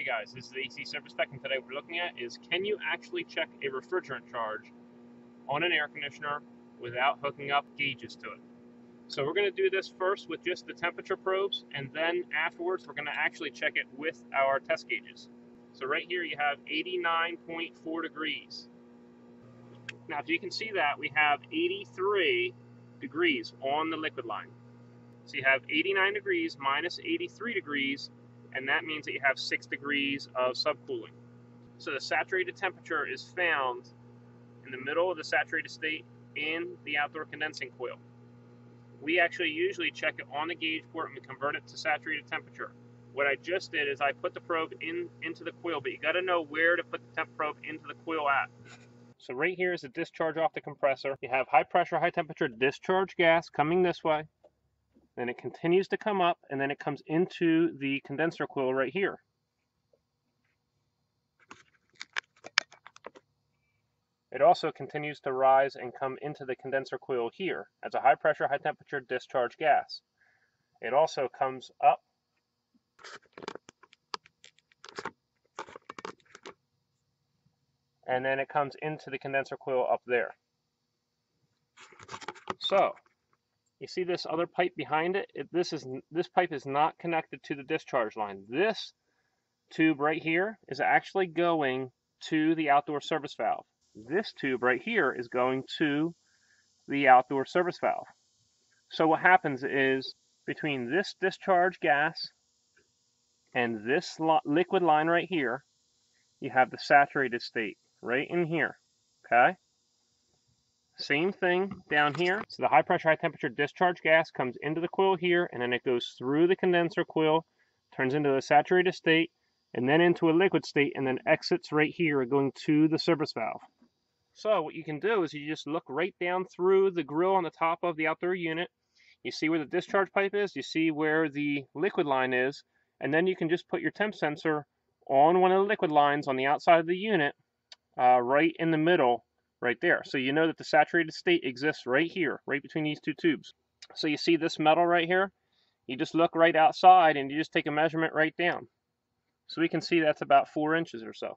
Hey guys, this is AC Service Tech, and today what we're looking at is can you actually check a refrigerant charge on an air conditioner without hooking up gauges to it? So we're going to do this first with just the temperature probes, and then afterwards we're going to actually check it with our test gauges. So right here you have 89.4 degrees. Now if you can see that, we have 83 degrees on the liquid line. So you have 89 degrees minus 83 degrees and that means that you have six degrees of subcooling. So the saturated temperature is found in the middle of the saturated state in the outdoor condensing coil. We actually usually check it on the gauge port and we convert it to saturated temperature. What I just did is I put the probe in into the coil, but you got to know where to put the temp probe into the coil at. So right here is the discharge off the compressor. You have high pressure, high temperature discharge gas coming this way then it continues to come up and then it comes into the condenser coil right here. It also continues to rise and come into the condenser coil here as a high pressure, high temperature discharge gas. It also comes up and then it comes into the condenser coil up there. So, you see this other pipe behind it? it? This is this pipe is not connected to the discharge line. This tube right here is actually going to the outdoor service valve. This tube right here is going to the outdoor service valve. So what happens is between this discharge gas and this liquid line right here, you have the saturated state right in here, okay? Same thing down here. So the high pressure, high temperature discharge gas comes into the coil here, and then it goes through the condenser coil, turns into a saturated state, and then into a liquid state, and then exits right here going to the service valve. So what you can do is you just look right down through the grill on the top of the outdoor unit. You see where the discharge pipe is, you see where the liquid line is, and then you can just put your temp sensor on one of the liquid lines on the outside of the unit, uh, right in the middle right there. So you know that the saturated state exists right here, right between these two tubes. So you see this metal right here? You just look right outside and you just take a measurement right down. So we can see that's about four inches or so.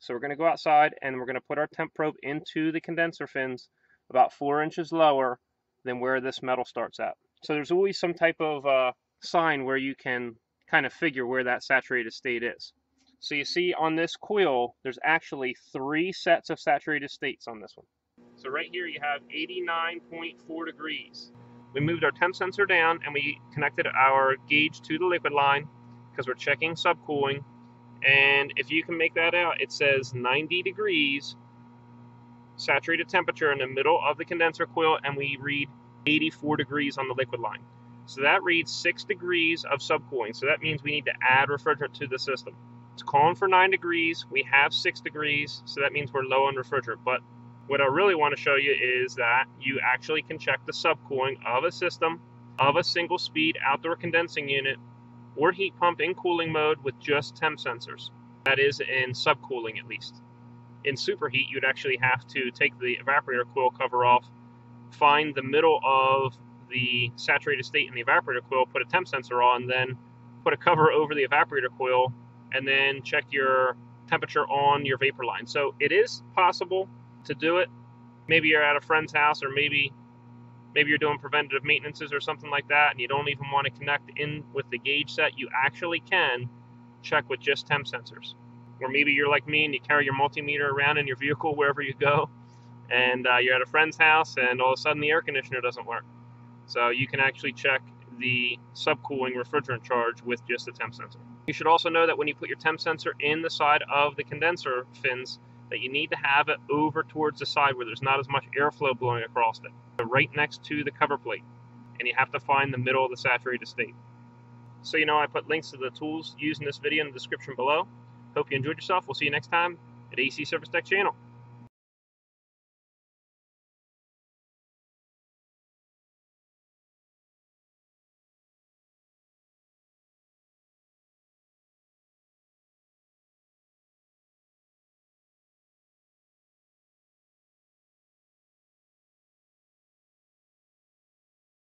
So we're going to go outside and we're going to put our temp probe into the condenser fins about four inches lower than where this metal starts at. So there's always some type of uh, sign where you can kind of figure where that saturated state is. So you see on this coil, there's actually three sets of saturated states on this one. So right here you have 89.4 degrees. We moved our temp sensor down and we connected our gauge to the liquid line because we're checking subcooling. And if you can make that out, it says 90 degrees saturated temperature in the middle of the condenser coil and we read 84 degrees on the liquid line. So that reads 6 degrees of subcooling. So that means we need to add refrigerant to the system. It's calling for 9 degrees. We have 6 degrees, so that means we're low on refrigerant. But what I really want to show you is that you actually can check the subcooling of a system, of a single speed outdoor condensing unit, or heat pump in cooling mode with just temp sensors. That is in subcooling at least. In superheat, you'd actually have to take the evaporator coil cover off, find the middle of the saturated state in the evaporator coil, put a temp sensor on, then put a cover over the evaporator coil, and then check your temperature on your vapor line. So it is possible to do it. Maybe you're at a friend's house or maybe maybe you're doing preventative maintenances or something like that and you don't even want to connect in with the gauge set. You actually can check with just temp sensors. Or maybe you're like me and you carry your multimeter around in your vehicle wherever you go and uh, you're at a friend's house and all of a sudden the air conditioner doesn't work. So you can actually check the subcooling refrigerant charge with just the temp sensor. You should also know that when you put your temp sensor in the side of the condenser fins, that you need to have it over towards the side where there's not as much airflow blowing across it. Right next to the cover plate. And you have to find the middle of the saturated state. So you know I put links to the tools used in this video in the description below. Hope you enjoyed yourself. We'll see you next time at AC Service Tech channel.